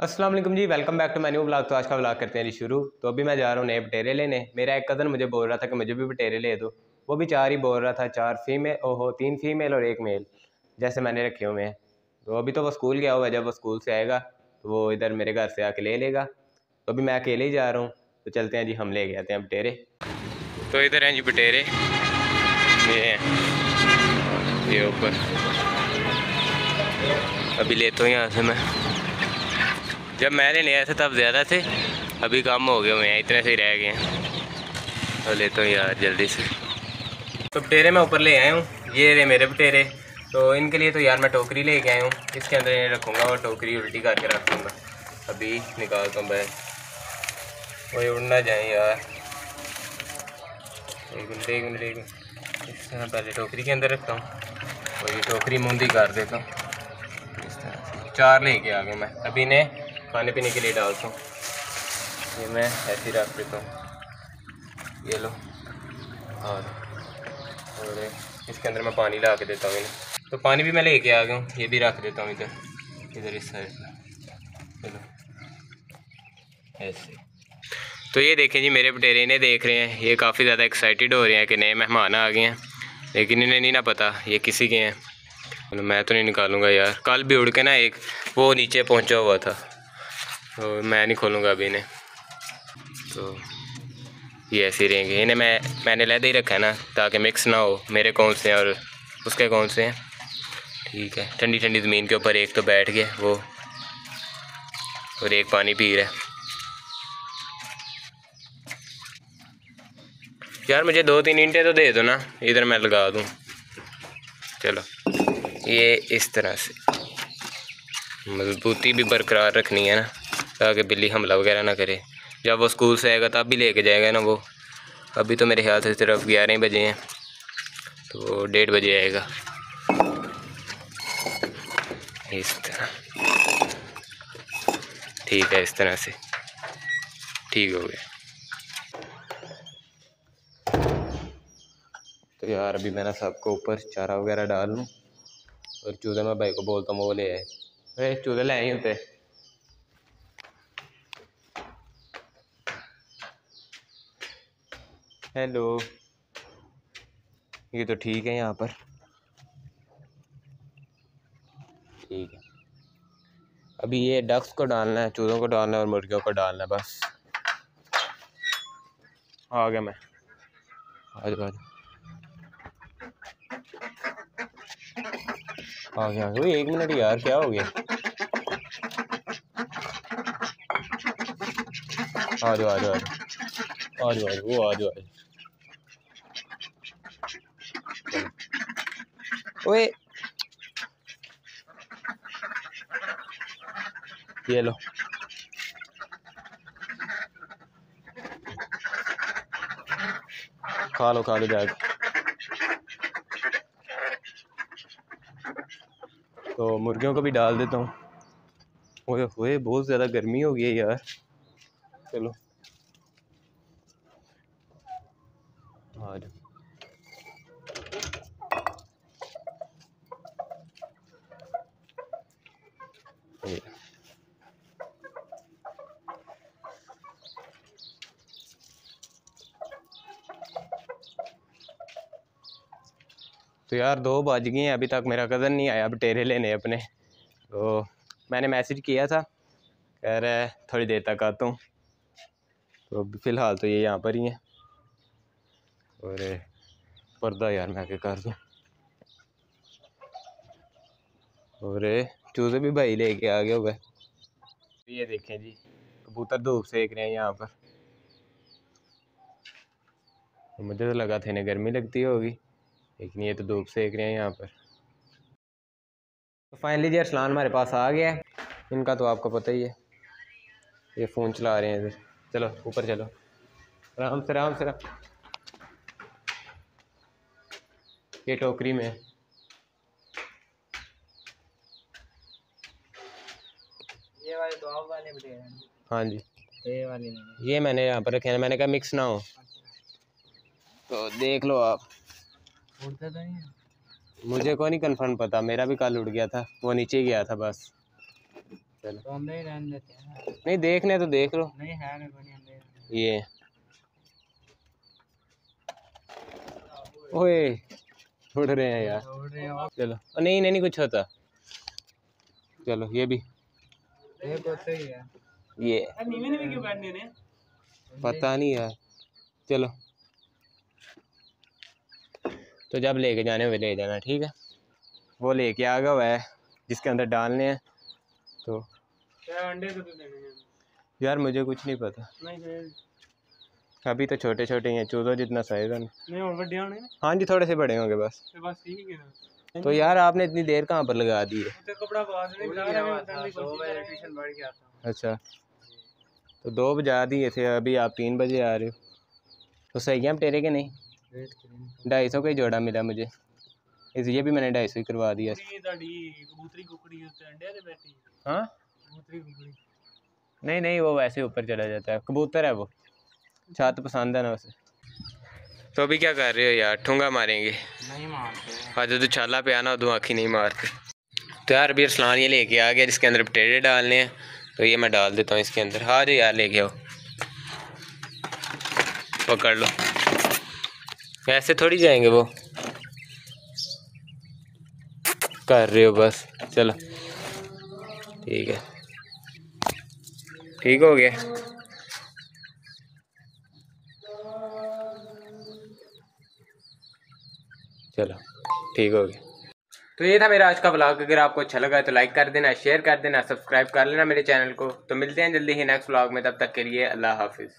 वालेकुम जी welcome back to my new blog तो आज का ब्लॉग करते हैं शुरू। तो अभी मैं जा रहा हूँ नए बटेरे लेने। मेरा एक कज़न मुझे बोल रहा था कि मुझे भी बटेरे ले दो। वो भी चार ही बोल रहा था, चार फीमेल ओहो, तीन फीमेल और एक मेल जैसे मैंने रखे हुए हैं। तो अभी तो वो स्कूल गया हुआ है, जब वो स्कूल से आएगा तो वो इधर मेरे घर से आके ले लेगा। तो अभी मैं अकेले ही जा रहा हूँ। तो चलते हैं जी, हम ले गए हैं बटेरे। तो इधर हैं जी बटेरे। ये ऊपर। अभी लेता हूँ यहाँ से मैं। जब मैंने नहीं आया था तब ज़्यादा थे, अभी कम हो गए हुए हैं इतने से ही रह गए हैं। तो लेता हूँ यार जल्दी से। तो बटेरे मैं ऊपर ले आया हूँ, ये रहे मेरे बटेरे। तो इनके लिए तो यार मैं टोकरी लेके आया हूँ, इसके अंदर इन्हें रखूँगा और टोकरी उल्टी करके रख दूँगा अभी निकालता हूँ बैग। वही उड़ना जाए यार। एक मिनट एक मिनट, एक इस तरह पहले टोकरी के अंदर रखता हूँ, और ये टोकरी मूंदी कर देता हूँ। इस तरह चार लेके आ गए मैं। अभी इन्हें खाने पीने के लिए डालता हूँ। ये मैं ऐसे ही रख देता हूँ। ये लो। और और इसके अंदर मैं पानी ला के देता हूँ इन्हें। तो पानी भी मैं लेके आ गया हूँ, ये भी रख देता हूँ इधर। इधर इस साइड पर चलो ऐसे। तो ये देखें जी, मेरे बटेरे इन्हें देख रहे हैं। ये काफ़ी ज़्यादा एक्साइटेड हो रहे हैं कि नए मेहमान आ गए हैं। लेकिन इन्हें नहीं ना पता, ये किसी के हैं। मैं तो नहीं निकालूँगा यार। कल भी उड़ के ना एक वो नीचे पहुँचा हुआ था। तो मैं नहीं खोलूँगा अभी इन्हें। तो ये ऐसे रहेंगे। इन्हें मैं, मैंने लहदे ही रखा है ना, ताकि मिक्स ना हो। मेरे कौन से हैं और उसके कौन से हैं? ठीक है। ठंडी ठंडी ज़मीन के ऊपर एक तो बैठ गए, वो। और एक पानी पी रहा है। यार मुझे दो तीन ईंटें तो दे दो ना, इधर मैं लगा दूँ। चलो, ये इस तरह से। मजबूती भी बरकरार रखनी है ना। ताकि बिल्ली हमला वगैरह ना करे। जब वो स्कूल से आएगा, तब भी लेके जाएगा ना वो। अभी तो मेरे ख्याल से सिर्फ़ ग्यारह बजे हैं तो डेढ़ बजे आएगा। इस तरह। ठीक है, इस तरह से। ठीक हो गया। तो यार, अभी मैंने सबको ऊपर चारा वगैरह डाल लूँ, और चूजे मैं भाई को बोलता हूँ, वो ले आए। अरे चूजे ले आए होते। हेलो। ये तो ठीक है यहाँ पर। ठीक है। अभी ये डक्स को डालना है चूज़ों को डालना है और मुर्गियों को डालना है, बस। आ गया मैं। आ जाओ आ गया। वो एक मिनट यार, क्या हो गया? आ जाओ आ जाओ आ जाओ। आ जाओ, वो आ जाओ आ जाओ ओए ये लो खा लो खा लो बैग तो मुर्गियों को भी डाल देता हूँ। ओए हुए, बहुत ज़्यादा गर्मी हो गई है यार। चलो जाओ तो यार दो बज गए हैं, अभी तक मेरा कज़न नहीं आया बटेरे लेने अपने। तो मैंने मैसेज किया था, कह रहा है, थोड़ी देर तक आता हूँ। तो फ़िलहाल तो ये यहाँ पर ही है। और पर्दा यार मैं कर दूँ। और चूज़े भी भाई लेके आ गया हुआ ये देखें जी, कबूतर धूप सेक रहे हैं यहाँ पर। मुझे तो लगा था इन्हें गर्मी लगती होगी। लेकिन ये तो धूप सेक रहे हैं यहाँ पर। तो फाइनली जी अरसलान हमारे पास आ गया है। इनका तो आपको पता ही है। ये फ़ोन चला रहे हैं इधर। चलो ऊपर चलो। आराम से आराम से। ये टोकरी में। ये वाले तो आप वाले बटे हाँ। जी। ये वाले ये मैंने यहाँ पर रखे हैं। मैंने कहा मिक्स ना हो। तो देख लो आप। उड़ता तो नहीं मुझे को नहीं कंफर्म पता मेरा भी कल उड़ गया था वो नीचे गया था बस। चलो। तो अंदर ही रहने देते हैं नहीं देखने तो देख लो। नहीं है मेरे को नहीं अंदर ये। ओए उड़ रहे हैं यार। उड़ रहे हो चलो। नहीं नहीं नहीं कुछ होता। चलो ये भी। ये ही है। ये। नीवे नीवे क्यों पता नहीं यार। चलो। तो जब लेके जाने हुए ले जाना ठीक है? वो लेके आ गया हुआ है जिसके अंदर डालने हैं। तो अंडे तो देने यार मुझे कुछ नहीं पता। नहीं अभी तो छोटे छोटे ही हैं चूज़ों जितना साइज़ है नहीं और बड़े होने ना? हाँ जी थोड़े से बड़े होंगे बस। तो बस ठीक है तो यार आपने इतनी देर कहाँ पर लगा दी है? तो है हूँ। अच्छा। तो दो बजा दिए थे अभी आप तीन बजे आ रहे हो। तो सही है हम टेरे के नहीं? ढाई सौ का ही जोड़ा मिला मुझे। इसलिए भी मैंने ढाई सौ ही करवा दिया। हाँ? नहीं नहीं वो वैसे ऊपर चला जाता है। कबूतर है वो। छात पसंद है ना उसे। तो अभी क्या कर रहे हो यार? ठूँगा मारेंगे। नहीं मारते। आज जो छाला पे आना उदू आँखी नहीं मारते। तो यार अभी अरसलान ये लेके आ गया जिसके अंदर पटेटे डालने हैं। तो ये मैं डाल देता हूँ इसके अंदर। हाँ जो यार लेके आओ। पकड़ लो। ऐसे थोड़ी जाएँगे वो। कर रहे हो बस, चलो। ठीक है। ठीक हो गया। चलो, ठीक हो गया। तो ये था मेरा आज का ब्लॉग अगर आपको अच्छा लगा तो लाइक कर देना शेयर कर देना सब्सक्राइब कर लेना मेरे चैनल को। तो मिलते हैं जल्दी ही नेक्स्ट ब्लॉग में। तब तक के लिए अल्लाह हाफिज़।